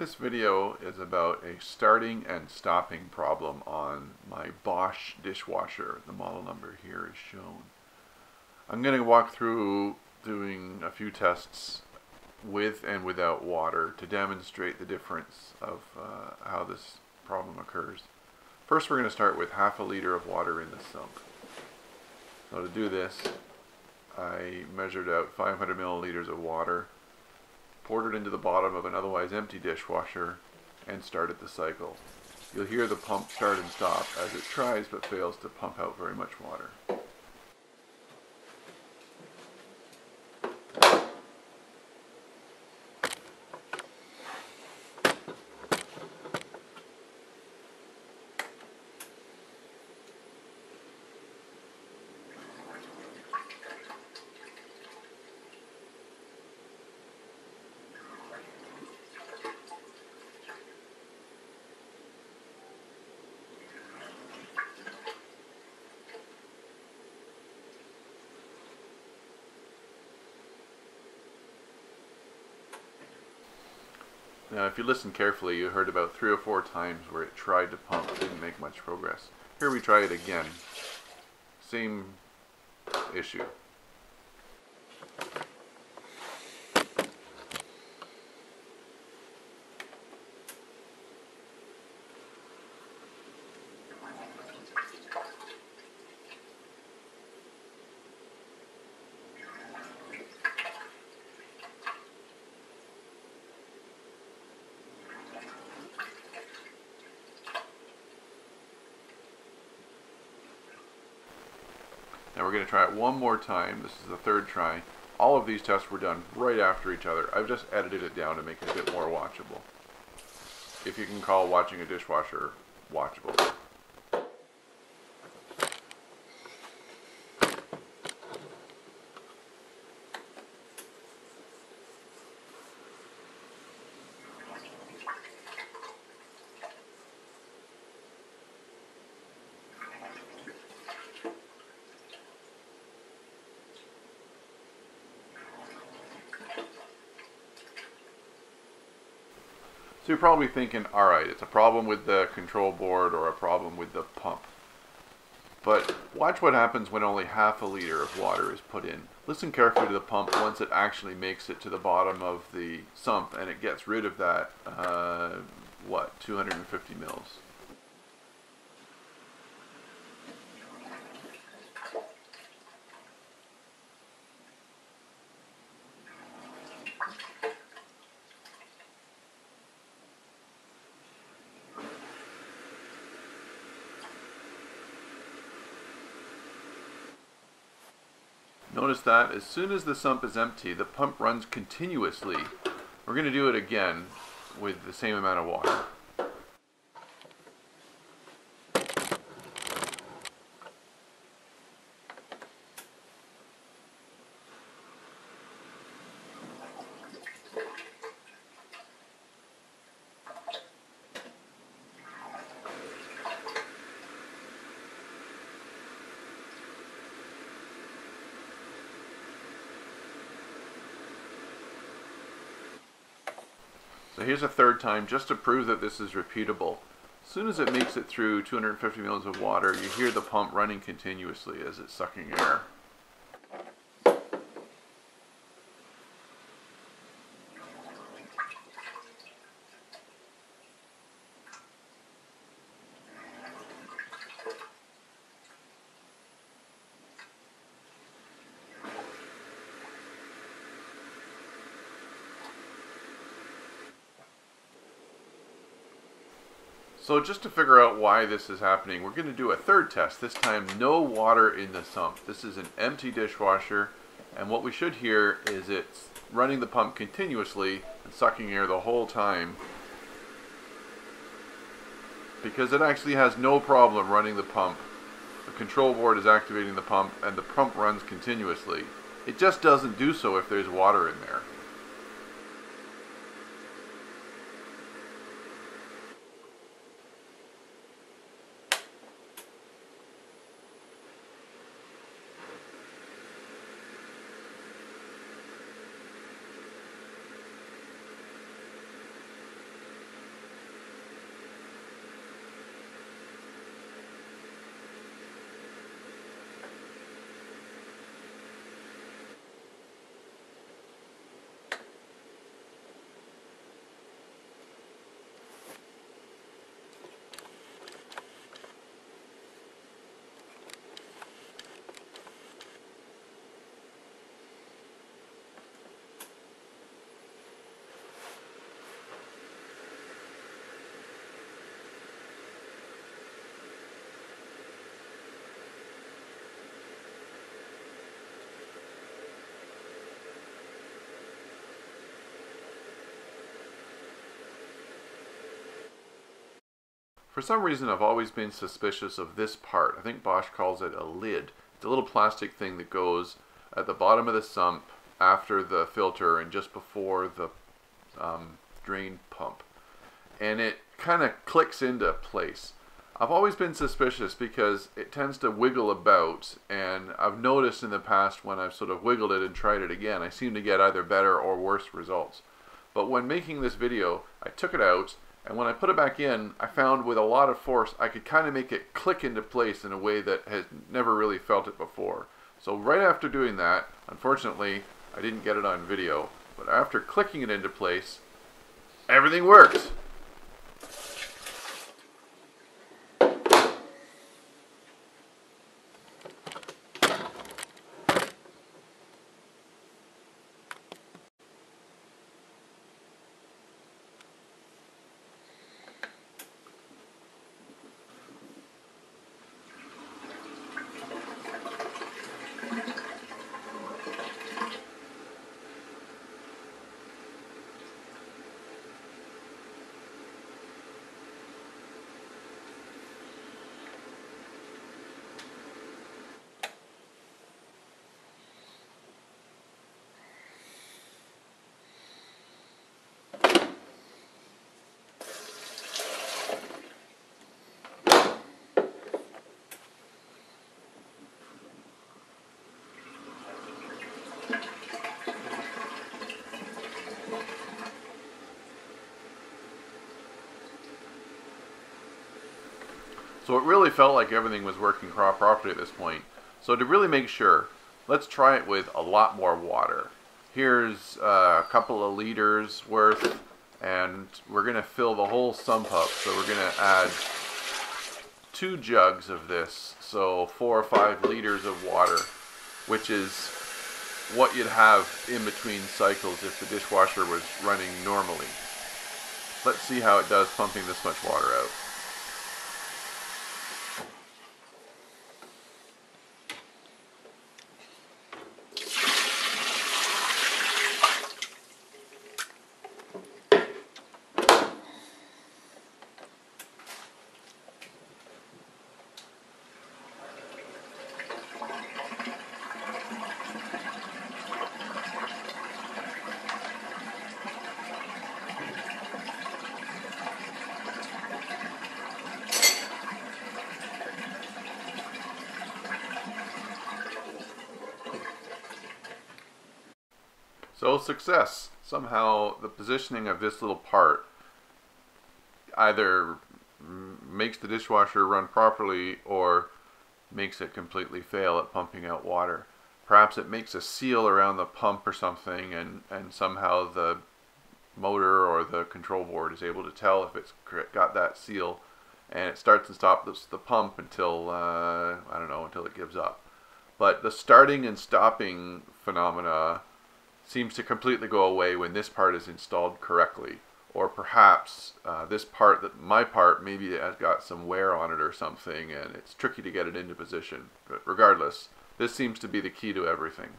This video is about a starting and stopping problem on my Bosch dishwasher. The model number here is shown. I'm going to walk through doing a few tests with and without water to demonstrate the difference of uh, how this problem occurs. First we're going to start with half a liter of water in the sump. So to do this I measured out 500 milliliters of water poured it into the bottom of an otherwise empty dishwasher, and started the cycle. You'll hear the pump start and stop as it tries but fails to pump out very much water. Now, if you listen carefully, you heard about three or four times where it tried to pump, didn't make much progress. Here we try it again. Same issue. We're going to try it one more time. This is the third try. All of these tests were done right after each other. I've just edited it down to make it a bit more watchable. If you can call watching a dishwasher watchable. So you're probably thinking, alright, it's a problem with the control board or a problem with the pump. But watch what happens when only half a liter of water is put in. Listen carefully to the pump once it actually makes it to the bottom of the sump and it gets rid of that, uh, what, 250 mils. Notice that as soon as the sump is empty, the pump runs continuously. We're going to do it again with the same amount of water. So here's a third time just to prove that this is repeatable. As soon as it makes it through 250 mils of water, you hear the pump running continuously as it's sucking air. So just to figure out why this is happening, we're going to do a third test. This time, no water in the sump. This is an empty dishwasher, and what we should hear is it's running the pump continuously and sucking air the whole time because it actually has no problem running the pump. The control board is activating the pump and the pump runs continuously. It just doesn't do so if there's water in there. For some reason I've always been suspicious of this part. I think Bosch calls it a lid. It's a little plastic thing that goes at the bottom of the sump after the filter and just before the um, drain pump. And it kind of clicks into place. I've always been suspicious because it tends to wiggle about and I've noticed in the past when I've sort of wiggled it and tried it again, I seem to get either better or worse results. But when making this video, I took it out and when I put it back in, I found with a lot of force, I could kind of make it click into place in a way that has never really felt it before. So right after doing that, unfortunately, I didn't get it on video, but after clicking it into place, everything works. So it really felt like everything was working properly at this point. So to really make sure, let's try it with a lot more water. Here's uh, a couple of liters worth and we're going to fill the whole sump up. So we're going to add two jugs of this, so four or five liters of water, which is what you'd have in between cycles if the dishwasher was running normally. Let's see how it does pumping this much water out. So success. Somehow the positioning of this little part either makes the dishwasher run properly or makes it completely fail at pumping out water. Perhaps it makes a seal around the pump or something and, and somehow the motor or the control board is able to tell if it's got that seal and it starts and stops the pump until, uh, I don't know, until it gives up. But the starting and stopping phenomena seems to completely go away when this part is installed correctly. Or perhaps uh, this part, that my part, maybe it has got some wear on it or something and it's tricky to get it into position. But regardless, this seems to be the key to everything.